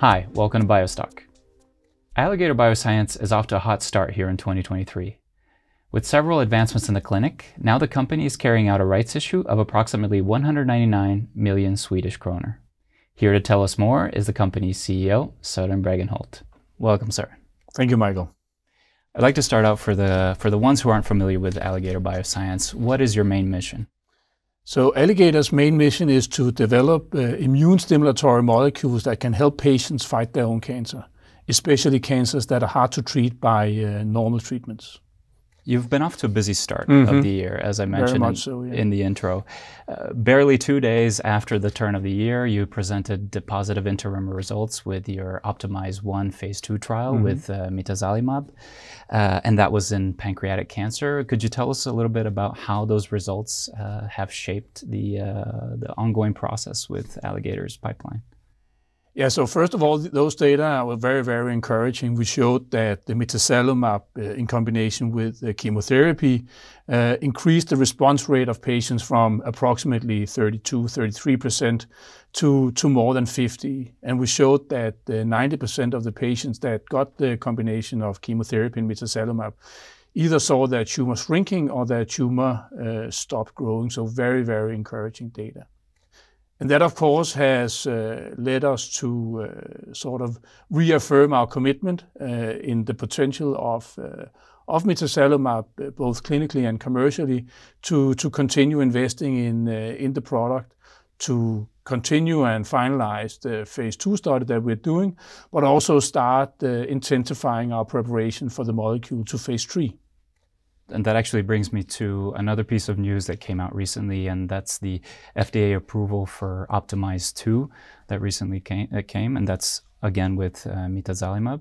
Hi, welcome to Biostock. Alligator Bioscience is off to a hot start here in 2023. With several advancements in the clinic, now the company is carrying out a rights issue of approximately 199 million Swedish kroner. Here to tell us more is the company's CEO, Søren Bregenholt. Welcome, sir. Thank you, Michael. I'd like to start out for the for the ones who aren't familiar with Alligator Bioscience. What is your main mission? So Alligator's main mission is to develop uh, immune stimulatory molecules that can help patients fight their own cancer, especially cancers that are hard to treat by uh, normal treatments. You've been off to a busy start mm-hmm. of the year, as I mentioned in, so, yeah. in, the intro. Uh, barely two days after the turn of the year, you presented the positive interim results with your Optimize 1 phase 2 trial mm-hmm. with uh, mitazalimab, uh, and that was in pancreatic cancer. Could you tell us a little bit about how those results uh, have shaped the, uh, the ongoing process with Alligator's pipeline? Yeah, so first of all, those data were very, very encouraging. We showed that the mitazalimab uh, in combination with chemotherapy uh, increased the response rate of patients from approximately 32, 33% to, to more than 50. And we showed that 90% of the patients that got the combination of chemotherapy and mitazalimab either saw their tumor shrinking or their tumor uh, stopped growing. So very, very encouraging data. And that, of course, has uh, led us to uh, sort of reaffirm our commitment uh, in the potential of of mitazalimab, both clinically and commercially, to to continue investing in in the product, to continue and finalize the phase two study that we're doing, but also start intensifying our preparation for the molecule to phase three and that actually brings me to another piece of news that came out recently, and that's the FDA approval for Optimize 2 that recently came, uh, came and that's again with uh, mitazalimab.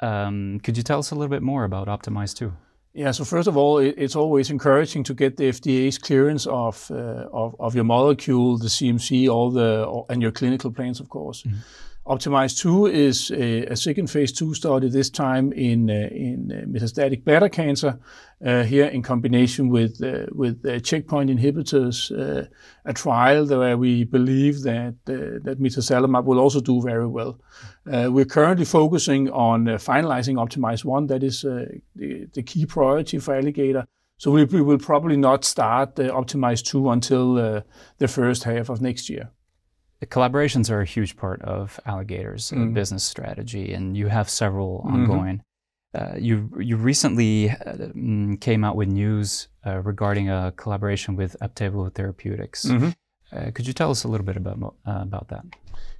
Um, could you tell us a little bit more about Optimize 2? Yeah, so first of all, it, it's always encouraging to get the FDA's clearance of, uh, of, of, your molecule, the CMC, all the, and your clinical plans, of course. Mm-hmm. Optimize 2 is a, a, second phase 2 study, this time in, uh, uh, metastatic bladder cancer, uh, here in combination with, uh, with uh, checkpoint inhibitors, uh, a trial where we believe that, that mitazalimab will also do very well. we're currently focusing on finalizing Optimize 1, that is the, key priority for Alligator. So we, will probably not start Optimize 2 until the first half of next year collaborations are a huge part of Alligator's mm. business strategy, and you have several mm-hmm. ongoing. Uh, you you recently uh, mm, came out with news uh, regarding a collaboration with Aptevo Therapeutics. Mm-hmm. Uh, could you tell us a little bit about uh, about that?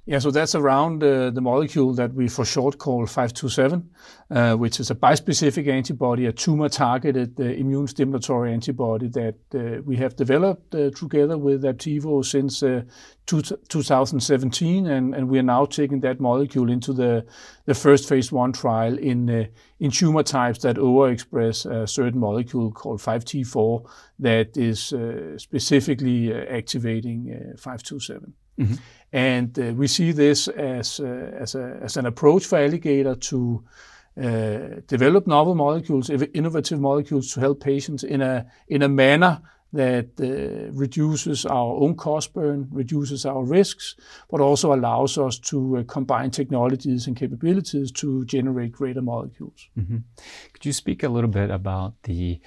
Yeah, so that's around uh, the molecule that we for short call 527, uh, which is a bispecific antibody, a tumor-targeted uh, immune stimulatory antibody that we have developed together with Aptevo since uh, two, 2017, and, and, we are now taking that molecule into the, first phase one trial in, in tumor types that overexpress a certain molecule called 5T4 that is specifically activating 527. Mm-hmm. And uh, we see this as, uh, as, an approach for Alligator to uh, develop novel molecules, innovative molecules to help patients in a, in a manner that reduces our own cost burn, reduces our risks, but also allows us to combine technologies and capabilities to generate greater molecules. Mm-hmm. Could you speak a little bit about the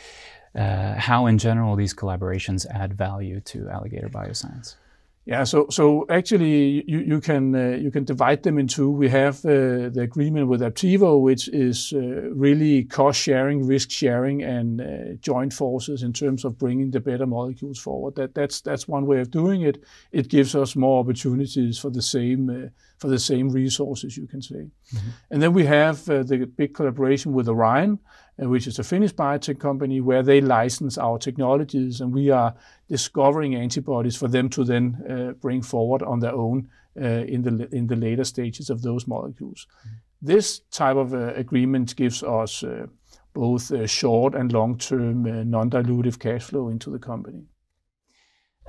how, in general, these collaborations add value to Alligator Bioscience? Yeah, so so actually you you can uh, you can divide them in two. We have uh, the agreement with Aptevo, which is uh, really cost sharing, risk sharing, and uh, joint forces in terms of bringing the better molecules forward. That that's that's one way of doing it. It gives us more opportunities for the same uh, for the same resources, you can say. Mm-hmm. And then we have uh, the big collaboration with Orion, which is a Finnish biotech company, where they license our technologies, and we are discovering antibodies for them to then uh, bring forward on their own uh, in the in the later stages of those molecules. Mm-hmm. This type of uh, agreement gives us uh, both short and long-term non-dilutive cash flow into the company.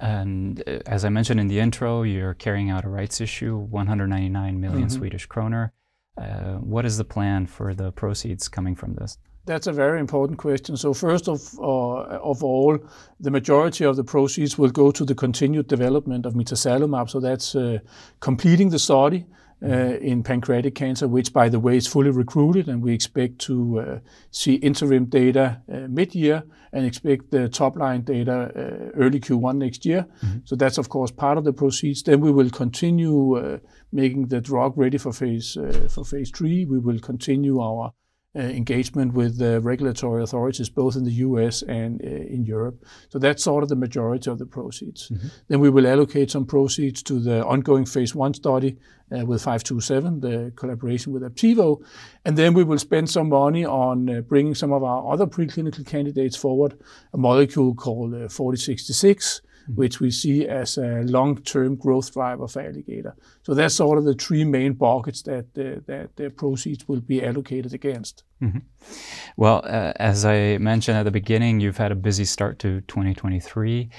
And uh, as I mentioned in the intro, you're carrying out a rights issue, 199 million mm-hmm. Swedish kroner. Uh, what is the plan for the proceeds coming from this? That's a very important question. So first of, uh, of all, the majority of the proceeds will go to the continued development of mitazalimab. So that's uh, completing the study, uh, in pancreatic cancer, which, by the way, is fully recruited, and we expect to uh, see interim data uh, mid-year and expect the top-line data early Q1 next year. Mm-hmm. So that's, of course, part of the proceeds. Then we will continue making the drug ready for phase for phase three. We will continue our uh, engagement with the regulatory authorities, both in the U.S. and uh, in Europe. So that's sort of the majority of the proceeds. Mm-hmm. Then we will allocate some proceeds to the ongoing phase one study uh, with 527, the collaboration with Aptevo. And then we will spend some money on bringing some of our other preclinical candidates forward, a molecule called 4066, Mm-hmm. Which we see as a long-term growth driver for Alligator. So that's sort of the three main buckets that the proceeds will be allocated against. Mm-hmm. Well, uh, as I mentioned at the beginning, you've had a busy start to 2023.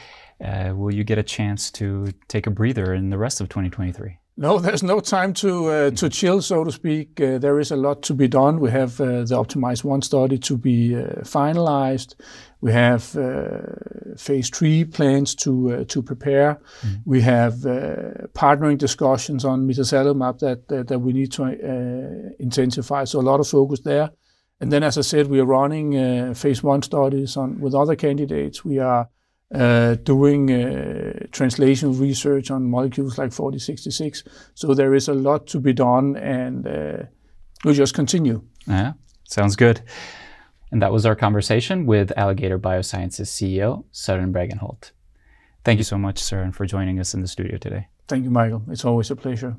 Uh, will you get a chance to take a breather in the rest of 2023? No, there's no time to uh, to chill, so to speak. Uh, there is a lot to be done. We have uh, the Optimize One study to be uh, finalized. We have uh, phase three plans to uh, to prepare. Mm. We have partnering discussions on mitazalimab that, that, that we need to intensify. So a lot of focus there. And then, as I said, we are running phase one studies on with other candidates. We are uh, doing uh, translational research on molecules like 4066. So there is a lot to be done, and uh, we'll just continue. Yeah, sounds good. And that was our conversation with Alligator Biosciences CEO Søren Bregenholt. Thank you so much, Søren, for joining us in the studio today. Thank you, Michael. It's always a pleasure.